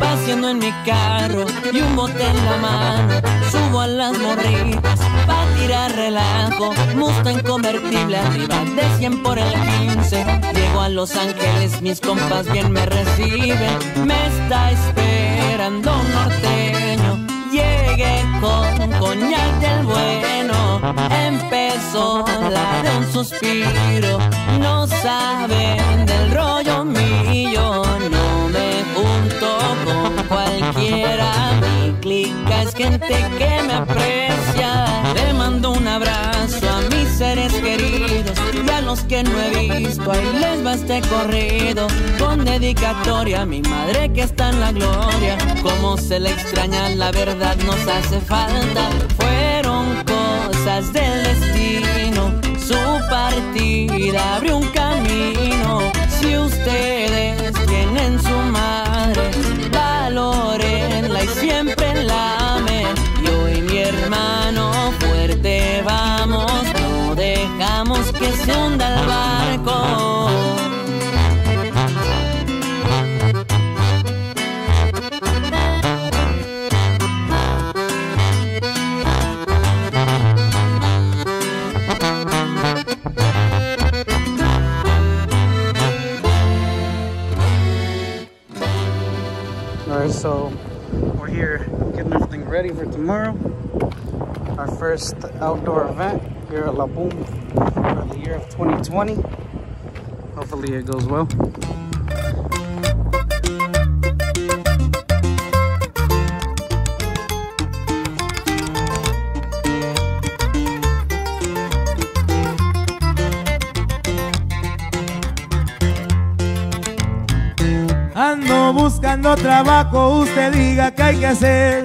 Paseando en mi carro y un bote en la mano, subo a las morritas pa' tirar relajo. Mustang convertible arriba de 100 por el 15. Llego a Los Ángeles, mis compas bien me reciben. Me está esperando un norteño. Llegué con coñac del bueno. Empezó la de un suspiro. No saben del rollo mío. No me junto con cualquiera. Mi clica es gente que me aprecia. Le mando un abrazo a mis seres queridos y a los que no he visto. Ahí les va este corrido con dedicatoria a mi madre que está en la gloria. Como se le extraña, la verdad nos hace falta. Fueron cosas del destino. Su partida we're here getting everything ready for tomorrow. Our first outdoor event here at La Boom for the year of 2020. Hopefully it goes well. Ando buscando trabajo, usted diga qué hay que hacer.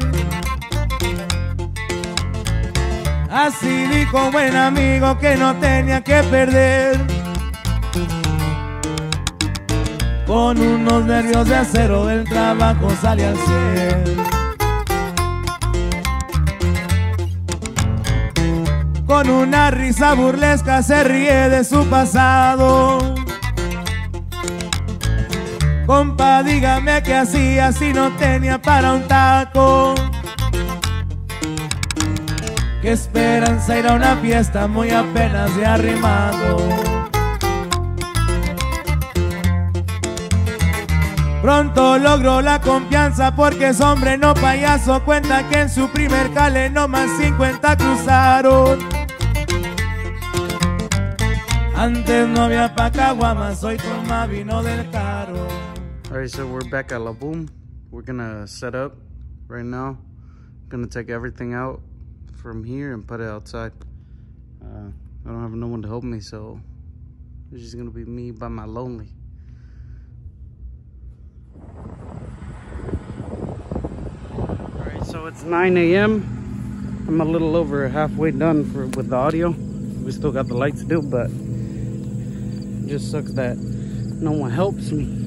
Así dijo buen amigo que no tenía que perder. Con unos nervios de acero el trabajo sale al cielo. Con una risa burlesca se ríe de su pasado. Compa, dígame qué hacía si no tenía para un taco. Qué esperanza ir a una fiesta muy apenas de arrimado. Pronto logró la confianza porque es hombre no payaso. Cuenta que en su primer cale no más 50 cruzaron. Antes no había pa' caguamas, hoy toma vino del caro. Alright, so we're back at La Boom. We're gonna set up right now. Gonna take everything out from here and put it outside. Uh, I don't have no one to help me, so it's just gonna be me by my lonely. Alright, so it's 9 a.m. I'm a little over halfway done for with the audio. We still got the lights to do, but it just sucks that no one helps me.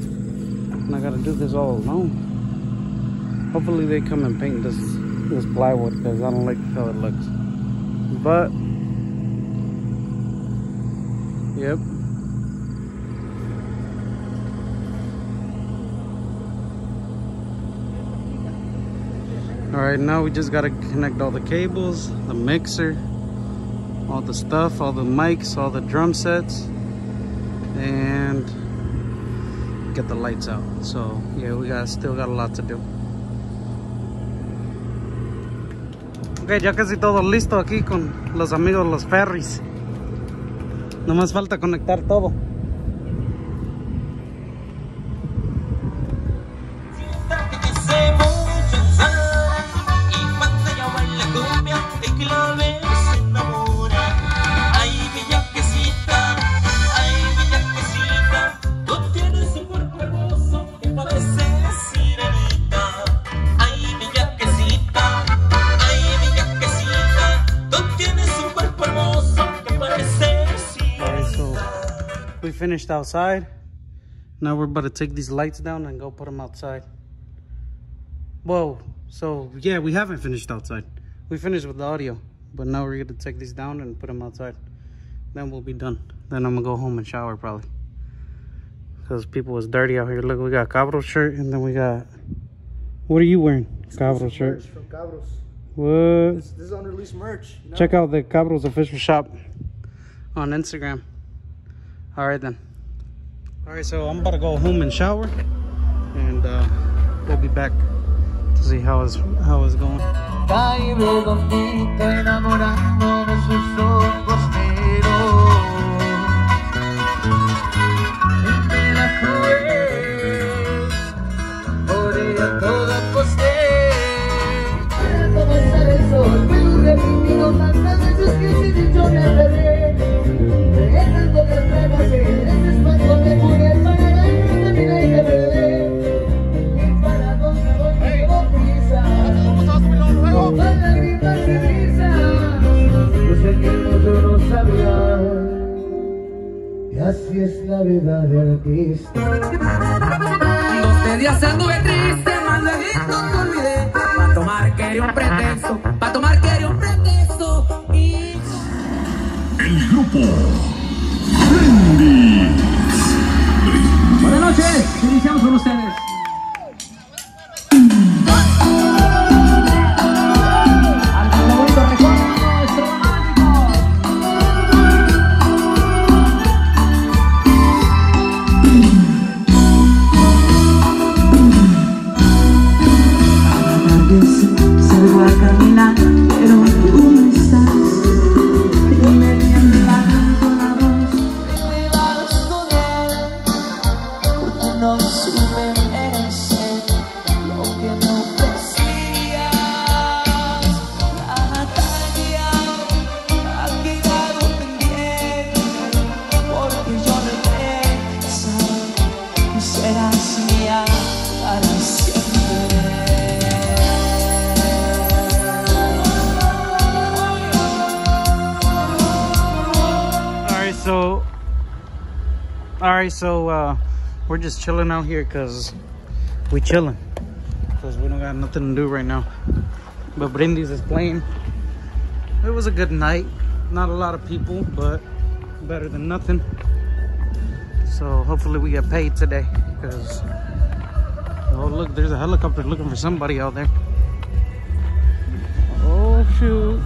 And I gotta do this all alone. Hopefully they come and paint this this plywood because I don't like how it looks. But yep. All right, now we just gotta connect all the cables, the mixer, all the stuff, all the mics, all the drum sets, and get the lights out. So yeah, we got still got a lot to do. Ok, ya casi todo listo aquí con los amigos los ferries. No más falta conectar todo. Finished outside. Now we're about to take these lights down and go put them outside. Whoa, so yeah, we haven't finished outside. We finished with the audio, but now we're gonna take these down and put them outside. Then we'll be done. Then I'm gonna go home and shower probably. because people was dirty out here. Look, we got Cabro shirt, and then we got. What are you wearing? Cabro shirt. From Cabros. What? This, this is unreleased merch. You know? Check out the Cabros official shop on Instagram. All right then. All right, so I'm about to go home and shower, and uh, we'll be back to see how it's how it's going. Doce días anduve triste, más luego te olvidé. Pa' tomar quería un pretexto, pa' tomar quería un pretexto. Y El grupo Brindis. buenas noches, iniciamos con ustedes. Right, so uh, we're just chilling out here because we chilling because we don't got nothing to do right now. But Brindis is playing. It was a good night. Not a lot of people, but better than nothing. So hopefully we get paid today because. Oh look, there's a helicopter looking for somebody out there. Oh shoot.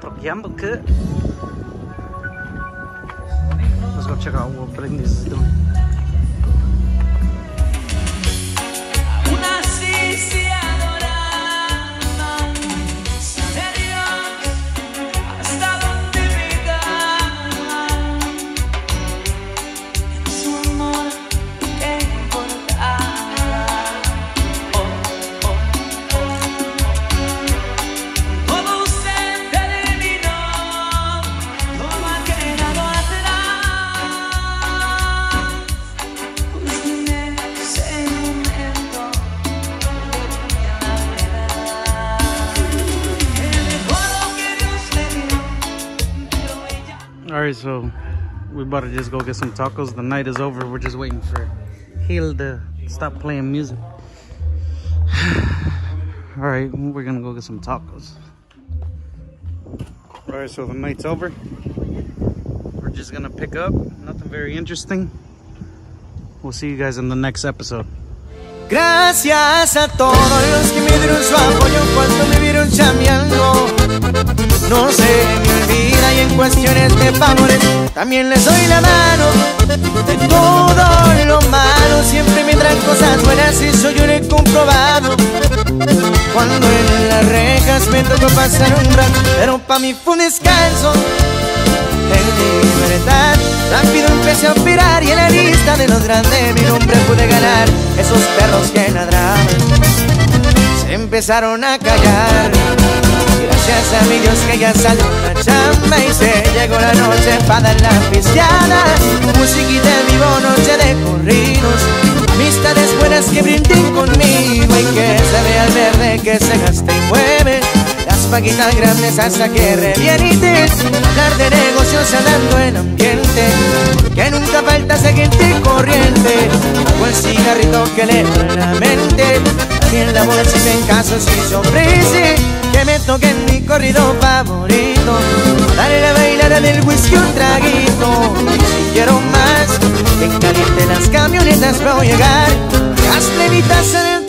Tropeando. Bakacak ha o aprendiz değil? So we about to just go get some tacos. The night is over. We're just waiting for Hill to stop playing music. All right, we're gonna go get some tacos. All right, so the night's over. We're just gonna pick up. Nothing very interesting. We'll see you guys in the next episode. Gracias a todos los que me dieron su apoyo cuando me vieron. No se cuestiones de favores también les doy la mano. De todo lo malo siempre me traen cosas buenas eso yo lo he comprobado. Cuando en las rejas me tocó pasar un rato, pero pa' mí fue un descanso. En libertad, rápido empecé a operar y en la lista de los grandes mi nombre pude ganar. Esos perros que ladraban empezaron a callar. Gracias a mi Dios que ya salió la chamba y se llegó la noche para dar la pisteada. Musiquita en vivo, noche de corridos. Amistades buenas que brinden conmigo y que se vea el verde que se gasta y mueve. Las paquitas grandes hasta que revientes Hablar de negocios andando en ambiente Que nunca falta seguirte corriente Hago el cigarrito que le da la mente de amorcito en casa si se ofrece que me toquen mi corrido favorito. Dale la bailada del whisky un traguito. Si quiero más, en caliente las camionetas voy a llegar. Hazle mi taza de